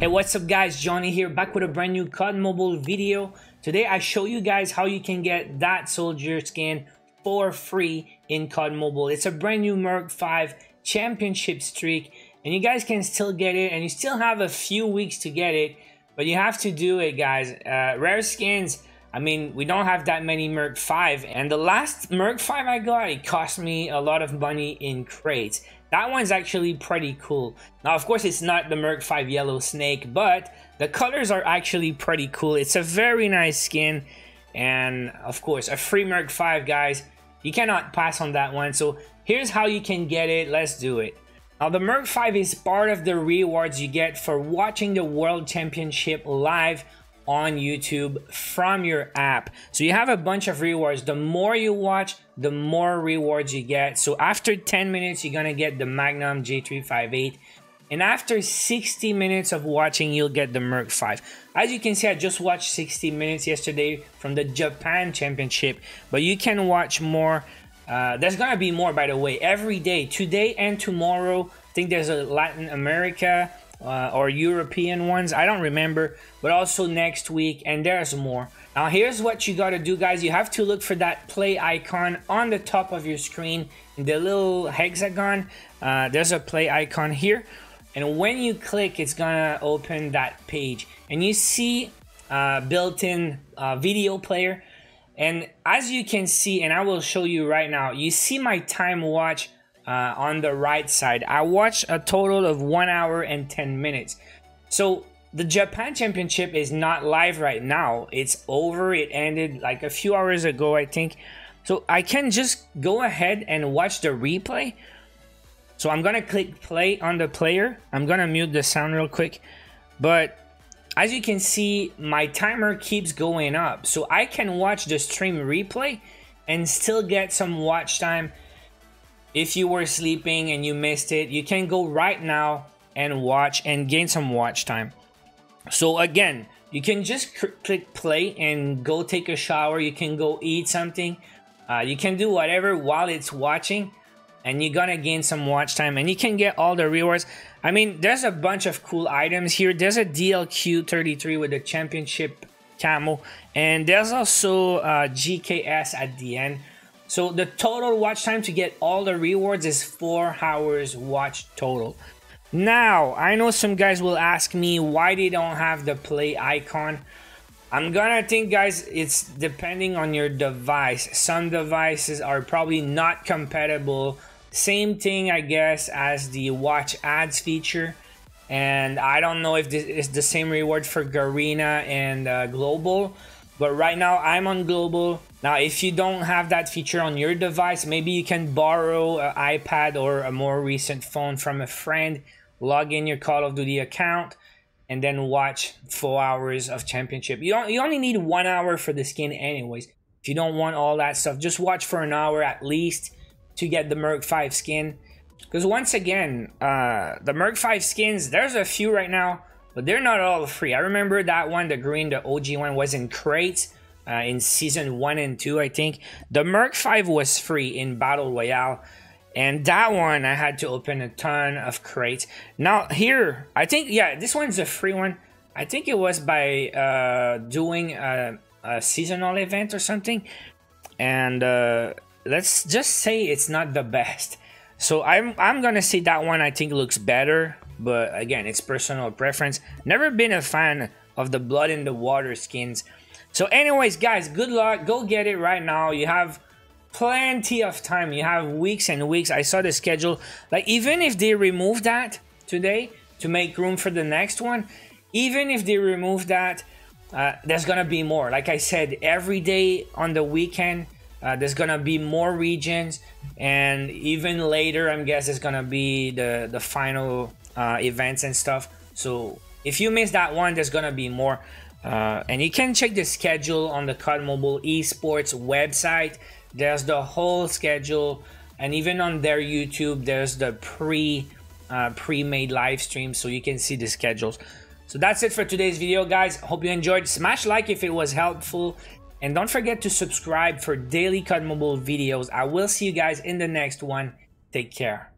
Hey, what's up guys? Johnny here, back with a brand new COD Mobile video. Today I show you guys how you can get that soldier skin for free in COD Mobile. It's a brand new Merc 5 championship streak and you guys can still get it and you still have a few weeks to get it, but you have to do it guys. Uh, rare skins, I mean, we don't have that many Merc 5 and the last Merc 5 I got, it cost me a lot of money in crates. That one's actually pretty cool. Now, of course, it's not the Merc 5 Yellow Snake, but the colors are actually pretty cool. It's a very nice skin. And, of course, a free Merc 5, guys. You cannot pass on that one. So, here's how you can get it. Let's do it. Now, the Merc 5 is part of the rewards you get for watching the World Championship live on YouTube from your app. So you have a bunch of rewards. The more you watch, the more rewards you get. So after 10 minutes, you're gonna get the Magnum J358. And after 60 minutes of watching, you'll get the Merc 5. As you can see, I just watched 60 minutes yesterday from the Japan Championship, but you can watch more. Uh, there's gonna be more, by the way, every day, today and tomorrow. I think there's a Latin America, uh, or European ones. I don't remember, but also next week, and there's more. Now, here's what you got to do, guys. You have to look for that play icon on the top of your screen, the little hexagon. Uh, there's a play icon here, and when you click, it's gonna open that page, and you see uh, built-in uh, video player. And as you can see, and I will show you right now, you see my time watch uh, on the right side. I watched a total of one hour and 10 minutes. So the Japan Championship is not live right now. It's over. It ended like a few hours ago, I think. So I can just go ahead and watch the replay. So I'm gonna click play on the player. I'm gonna mute the sound real quick. But as you can see, my timer keeps going up. So I can watch the stream replay and still get some watch time if you were sleeping and you missed it, you can go right now and watch and gain some watch time. So again, you can just click play and go take a shower. You can go eat something. Uh, you can do whatever while it's watching and you're gonna gain some watch time and you can get all the rewards. I mean, there's a bunch of cool items here. There's a DLQ33 with the championship camo and there's also uh, GKS at the end. So the total watch time to get all the rewards is 4 hours watch total. Now, I know some guys will ask me why they don't have the play icon. I'm gonna think guys, it's depending on your device. Some devices are probably not compatible. Same thing, I guess, as the watch ads feature. And I don't know if this is the same reward for Garena and uh, Global. But right now I'm on global. Now, if you don't have that feature on your device, maybe you can borrow an iPad or a more recent phone from a friend, log in your Call of Duty account, and then watch four hours of championship. You don't. You only need one hour for the skin, anyways. If you don't want all that stuff, just watch for an hour at least to get the Merc 5 skin. Because once again, uh, the Merc 5 skins, there's a few right now but they're not all free. I remember that one, the green, the OG one, was in crates uh, in season one and two, I think. The Merc 5 was free in Battle Royale. And that one, I had to open a ton of crates. Now, here, I think, yeah, this one's a free one. I think it was by uh, doing a, a, seasonal event or something. And uh, let's just say it's not the best. So I'm, I'm to say that one I think looks better but again, it's personal preference. Never been a fan of the blood in the water skins. So anyways, guys, good luck. Go get it right now. You have plenty of time. You have weeks and weeks. I saw the schedule. Like, even if they remove that today to make room for the next one, even if they remove that, uh, there's gonna be more. Like I said, every day on the weekend, uh, there's gonna be more regions, and even later, I'm guess it's gonna be the the final uh, events and stuff. So if you miss that one, there's gonna be more. Uh, and you can check the schedule on the COD Mobile Esports website. There's the whole schedule, and even on their YouTube, there's the pre uh, pre-made live stream, so you can see the schedules. So that's it for today's video, guys. Hope you enjoyed. Smash like if it was helpful. And don't forget to subscribe for daily COD Mobile videos. I will see you guys in the next one. Take care.